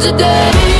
today.